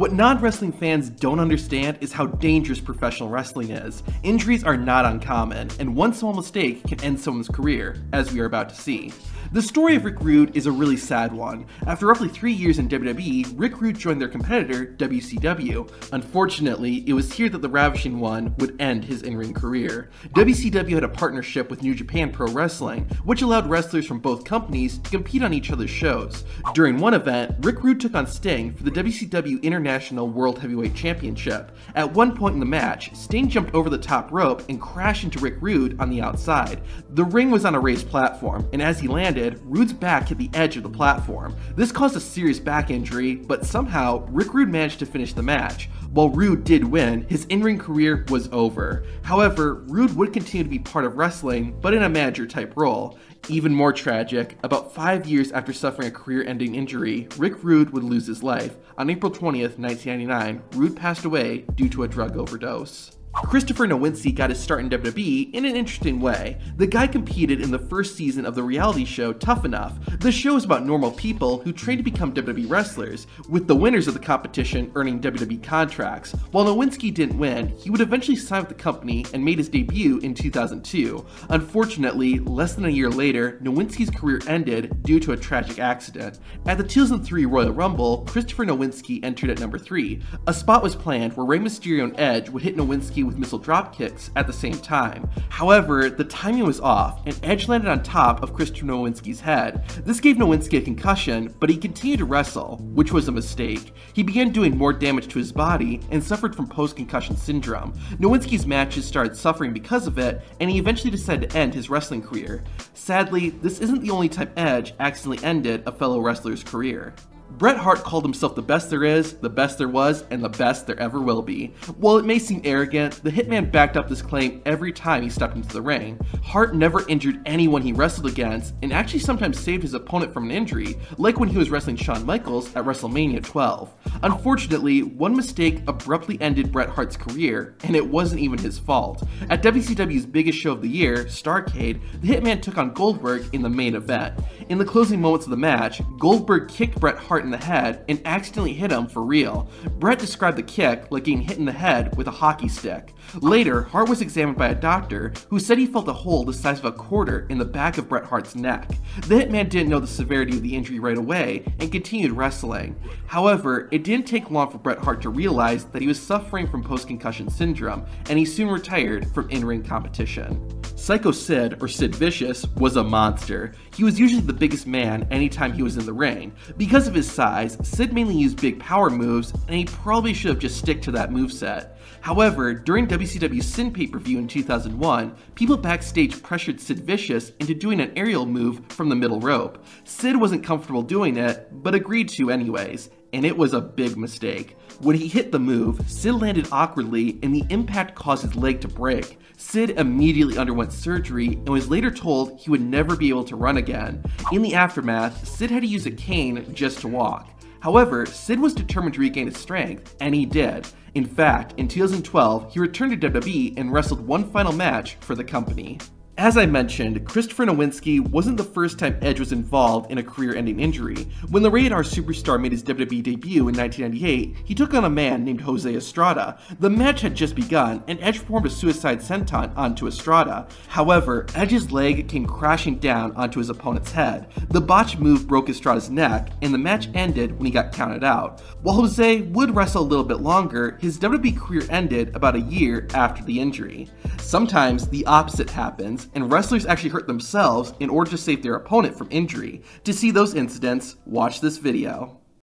What non-wrestling fans don't understand is how dangerous professional wrestling is. Injuries are not uncommon, and one small mistake can end someone's career, as we are about to see. The story of Rick Rude is a really sad one. After roughly three years in WWE, Rick Rude joined their competitor, WCW. Unfortunately, it was here that the Ravishing One would end his in-ring career. WCW had a partnership with New Japan Pro Wrestling, which allowed wrestlers from both companies to compete on each other's shows. During one event, Rick Rude took on Sting for the WCW International World Heavyweight Championship. At one point in the match, Sting jumped over the top rope and crashed into Rick Rude on the outside. The ring was on a raised platform, and as he landed, Rude's back hit the edge of the platform. This caused a serious back injury, but somehow Rick Rude managed to finish the match. While Rude did win, his in-ring career was over. However, Rude would continue to be part of wrestling, but in a manager type role. Even more tragic, about five years after suffering a career-ending injury, Rick Rude would lose his life. On April 20th, 1999, Rude passed away due to a drug overdose. Christopher Nowinski got his start in WWE in an interesting way. The guy competed in the first season of the reality show Tough Enough. The show is about normal people who train to become WWE wrestlers, with the winners of the competition earning WWE contracts. While Nowinski didn't win, he would eventually sign with the company and made his debut in 2002. Unfortunately, less than a year later, Nowinski's career ended due to a tragic accident. At the 2003 Royal Rumble, Christopher Nowinski entered at number 3. A spot was planned where Rey Mysterio and Edge would hit Nowinski with missile drop kicks at the same time. However, the timing was off, and Edge landed on top of Christopher Nowinski's head. This gave Nowinski a concussion, but he continued to wrestle, which was a mistake. He began doing more damage to his body and suffered from post-concussion syndrome. Nowinski's matches started suffering because of it, and he eventually decided to end his wrestling career. Sadly, this isn't the only time Edge accidentally ended a fellow wrestler's career. Bret Hart called himself the best there is, the best there was, and the best there ever will be. While it may seem arrogant, the Hitman backed up this claim every time he stepped into the ring. Hart never injured anyone he wrestled against, and actually sometimes saved his opponent from an injury, like when he was wrestling Shawn Michaels at WrestleMania 12. Unfortunately, one mistake abruptly ended Bret Hart's career, and it wasn't even his fault. At WCW's biggest show of the year, Starcade, the Hitman took on Goldberg in the main event. In the closing moments of the match, Goldberg kicked Bret Hart In the head and accidentally hit him for real. Bret described the kick like getting hit in the head with a hockey stick. Later, Hart was examined by a doctor who said he felt a hole the size of a quarter in the back of Bret Hart's neck. The Hitman didn't know the severity of the injury right away and continued wrestling. However, it didn't take long for Bret Hart to realize that he was suffering from post-concussion syndrome, and he soon retired from in-ring competition. Psycho Sid, or Sid Vicious, was a monster. He was usually the biggest man anytime he was in the ring. Because of his size, Sid mainly used big power moves, and he probably should have just stick to that moveset. However, during WCW's Sin pay-per-view in 2001, people backstage pressured Sid Vicious into doing an aerial move from the middle rope. Sid wasn't comfortable doing it, but agreed to anyways, and it was a big mistake. When he hit the move, Sid landed awkwardly and the impact caused his leg to break. Sid immediately underwent surgery and was later told he would never be able to run again. In the aftermath, Sid had to use a cane just to walk. However, Sid was determined to regain his strength, and he did. In fact, in 2012, he returned to WWE and wrestled one final match for the company. As I mentioned, Christopher Nowinski wasn't the first time Edge was involved in a career-ending injury. When the Rated-R Superstar made his WWE debut in 1998, he took on a man named Jose Estrada. The match had just begun, and Edge performed a suicide senton onto Estrada. However, Edge's leg came crashing down onto his opponent's head. The botched move broke Estrada's neck, and the match ended when he got counted out. While Jose would wrestle a little bit longer, his WWE career ended about a year after the injury. Sometimes the opposite happens, and wrestlers actually hurt themselves in order to save their opponent from injury. To see those incidents, watch this video.